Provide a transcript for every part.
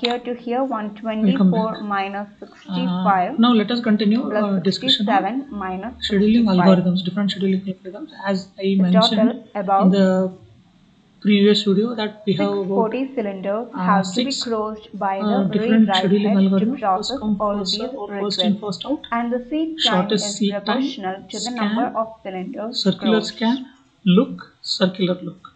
here to here 124 back. minus Uh, 65 now let us continue uh, discussion on 67 minus scheduling 65. algorithms, different scheduling algorithms. As I The mentioned in the previous video that we have about 640 cylinders uh, have to be closed by uh, the different scheduling to algorithms. First come, first or first in, first out. And the seek time Shortest is seek time, to the scan, number of cylinders circular closed. scan, look, circular look.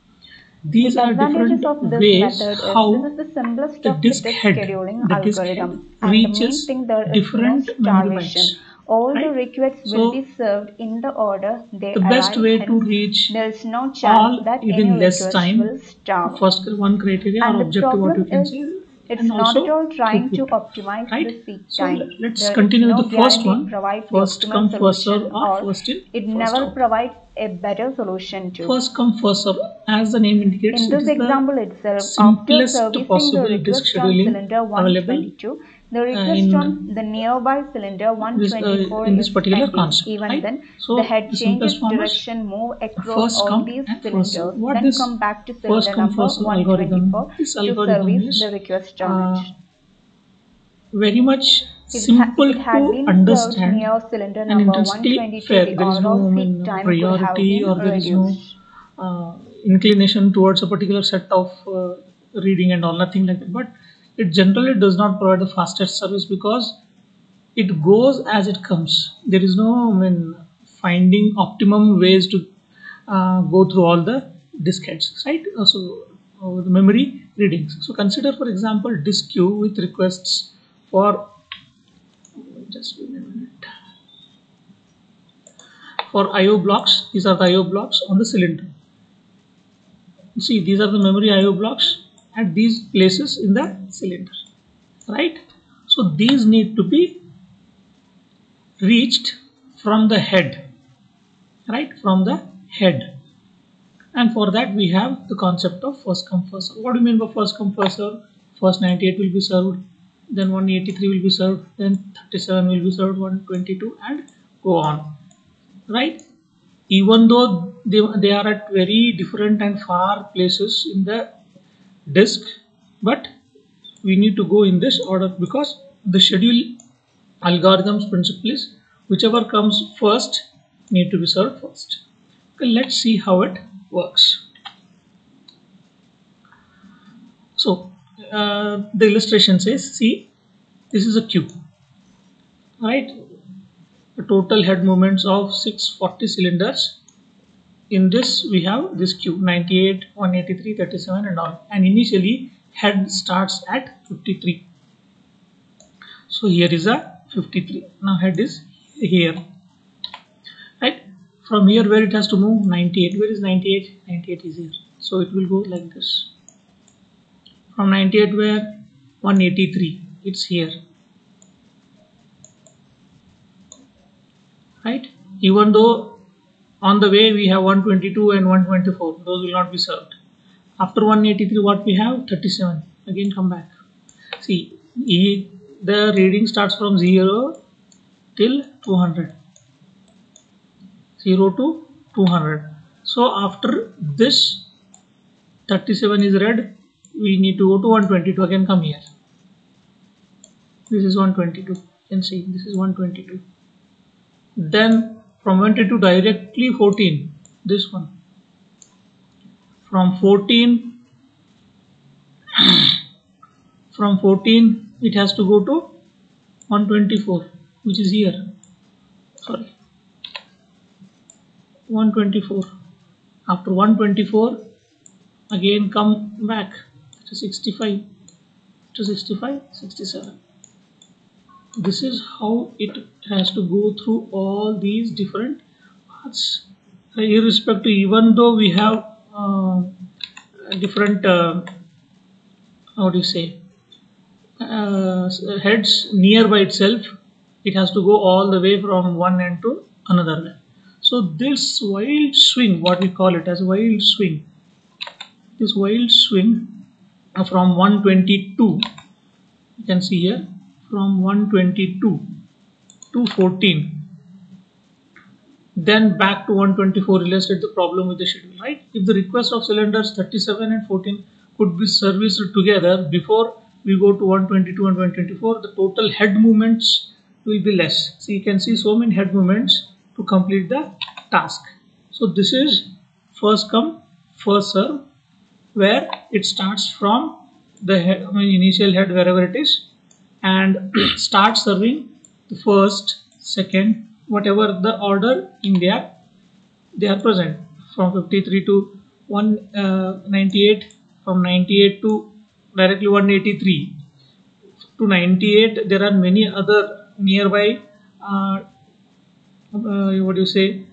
These The are different of this ways method is how this is the simplest the of the disk disk head, scheduling the disk algorithm. And the main thing there is different no starvation. All the right? requests So, will be served in the order they The best way to reach there is no all chance that any within less time, will starve. first one criteria And or the objective what you can is say it's and not at all trying to optimize right? the seek time. le- let's There continue no the first one. First come, first serve or first in, it first never out. provides a better solution to. First come, first serve. As the name indicates, In it this example itself, after simplest servicing possible disk request scheduling cylinder available 122, the uh, request in on the nearby cylinder this, uh, 124 in this is particular concept, Even right? then, So the head changes simplest form is direction, move across all these cylinders. What then this come back to first cylinder come, number first serve algorithm? 124 This to algorithm service is the request on uh, very much It, ha- simple it to understand near cylinder and number intrinsically 122, fair. the There is no I mean, time priority or there is no uh, inclination towards a particular set of uh, reading and all, nothing like that. But it generally does not provide the fastest service because it goes as it comes. There is no I mean, finding optimum ways to uh, go through all the disk heads, right? Uh, so uh, the memory readings. So consider, for example, disk queue with requests for just give a minute for IO blocks. These are the IO blocks on the cylinder. See, these are the memory IO blocks at these places in the cylinder, right? So these need to be reached from the head, right? From the head. And for that we have the concept of first come first serve. What do you mean by first come first serve? First 98 will be served, then 183 will be served, then 37 will be served, 122 and go on right even though they, they are at very different and far places in the disk but we need to go in this order because the schedule algorithms principle is whichever comes first need to be served first. Okay, let's see how it works. So uh, the illustration says see this is a queue right? The total head movements of 640 cylinders in this we have this queue 98 183 37 and all. And initially head starts at 53 so here is a 53 now head is here. Right? From here where it has to move? 98 where is 98 98 is here. So it will go like this. From 98 where? 183 it's here. Right? Even though on the way we have 122 and 124 those will not be served. After 183 what we have? 37 again come back. See e, the reading starts from 0 till 200 0 to 200 so after this 37 is read we need to go to 122 again come here. This is 122 you can see this is 122 then from 122 directly 14 this one. From 14 from 14 it has to go to 124 which is here. Sorry. 124 after 124 again come back to 65 to 65 67 this is how it has to go through all these different paths uh, irrespective even though we have uh, different uh, how do you say uh, heads nearby itself it has to go all the way from one end to another end. So this wild swing what we call it as wild swing this wild swing from 122 you can see here from 122 to 14 then back to 124 illustrate the problem with the schedule right? If the request of cylinders 37 and 14 could be serviced together before we go to 122 and 124 the total head movements will be less. So you can see so many head movements to complete the task. So this is first come first serve where it starts from the head, I mean, initial head wherever it is and start serving the first second whatever the order in there they are present. From 53 to 198 uh, from 98 to directly 183 to 98 there are many other nearby uh, uh, what do you say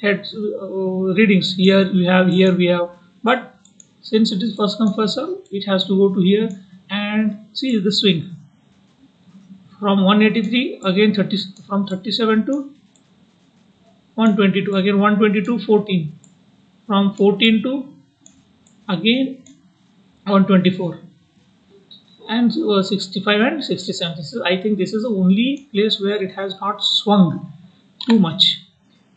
heads uh, readings. Here we have here we have. But since it is first come first serve it has to go to here. And see the swing from 183 again 30 from 37 to 122 again 122 14 from 14 to again 124 and uh, 65 and 67 this is i think this is the only place where it has not swung too much.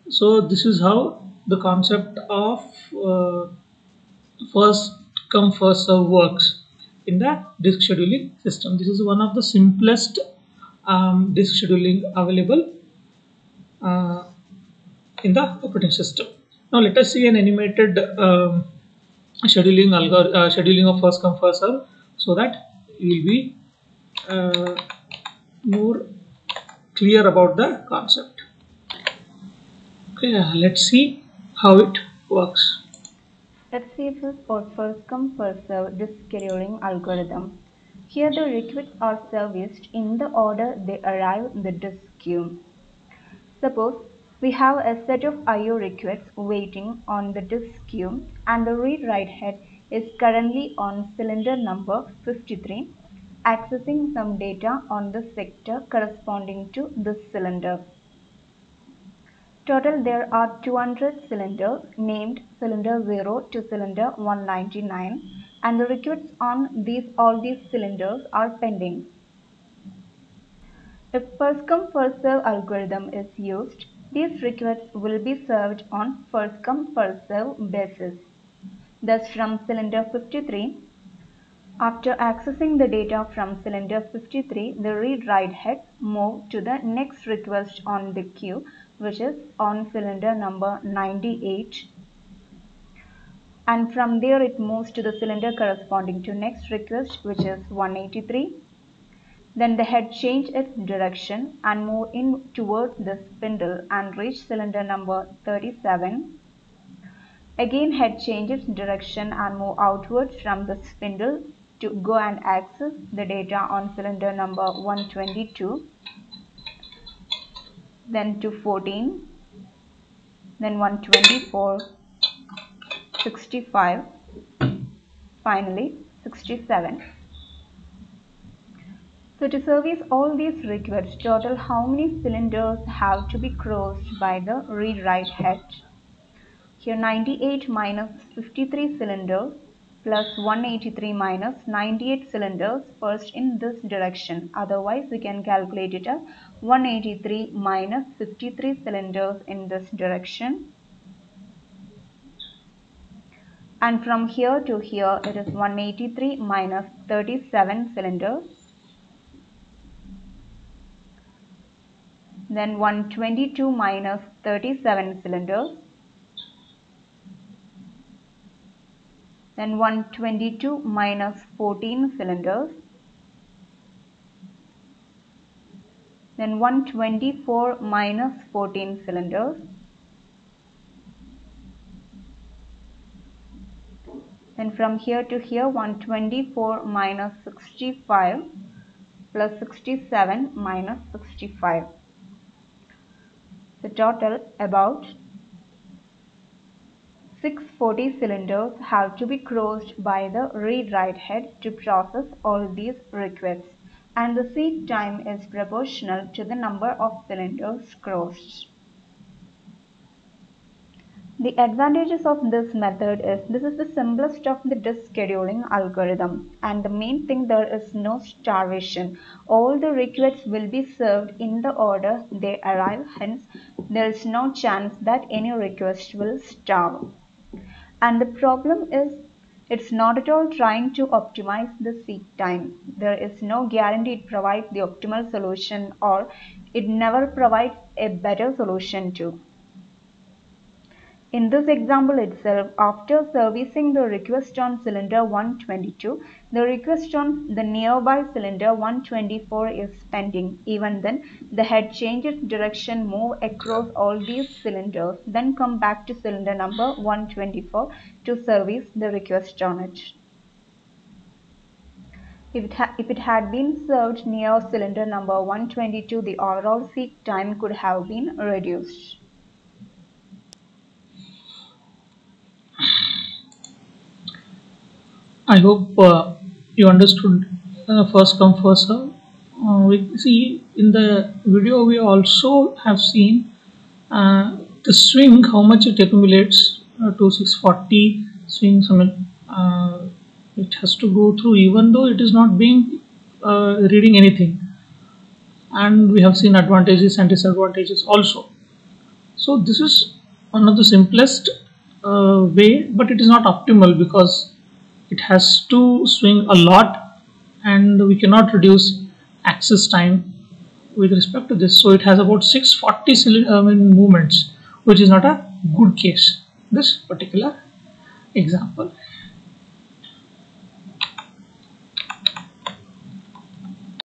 So this is how the concept of uh, first come first serve works in the disk scheduling system. This is one of the simplest um, disk scheduling available uh, in the operating system. Now let us see an animated um, scheduling algorithm uh, scheduling of first come first serve so that you will be uh, more clear about the concept. Okay uh, let's see how it works. Let's see for first come first serve disk scheduling algorithm. Here the requests are serviced in the order they arrive in the disk queue. Suppose we have a set of IO requests waiting on the disk queue and the read-write head is currently on cylinder number 53 accessing some data on the sector corresponding to this cylinder. Total there are 200 cylinders named cylinder 0 to cylinder 199 and the requests on these all these cylinders are pending. If first come first serve algorithm is used, these requests will be served on first come first serve basis. Thus from cylinder 53, after accessing the data from cylinder 53, the read-write head move to the next request on the queue which is on cylinder number 98 and from there it moves to the cylinder corresponding to next request which is 183 then the head change its direction and move in towards the spindle and reach cylinder number 37 again head changes direction and move outwards from the spindle to go and access the data on cylinder number 122 then to 14 then 124 65 finally 67 so to service all these requests total how many cylinders have to be crossed by the read write head here 98 minus 53 cylinders plus 183 minus 98 cylinders first in this direction. Otherwise, we can calculate it as 183 minus 53 cylinders in this direction. And from here to here, it is 183 minus 37 cylinders. Then 122 minus 37 cylinders. Then 122 minus 14 cylinders. Then 124 minus 14 cylinders from here to here 124 minus 65 plus 67 minus 65 the total about 640 cylinders have to be crossed by the read-write head to process all these requests and the seek time is proportional to the number of cylinders crossed. The advantages of this method is this is the simplest of the disk scheduling algorithm and the main thing there is no starvation. All the requests will be served in the order they arrive hence there is no chance that any request will starve and the problem is It's not at all trying to optimize the seek time. There is no guarantee it provides the optimal solution or it never provides a better solution too. In this example itself, after servicing the request on cylinder 122, the request on the nearby cylinder 124 is pending. Even then, the head changes direction, move across all these cylinders, then come back to cylinder number 124 to service the request on it. If it, if it had been served near cylinder number 122, the overall seek time could have been reduced. I hope uh, you understood uh, first come first serve. Uh, we see in the video we also have seen uh, the swing how much it accumulates uh, to 640 swings. I mean uh, it has to go through even though it is not being reading anything and we have seen advantages and disadvantages also. So this is one of the simplest way but it is not optimal because it has to swing a lot and we cannot reduce access time with respect to this. So it has about 640 I mean, movements which is not a good case. This particular example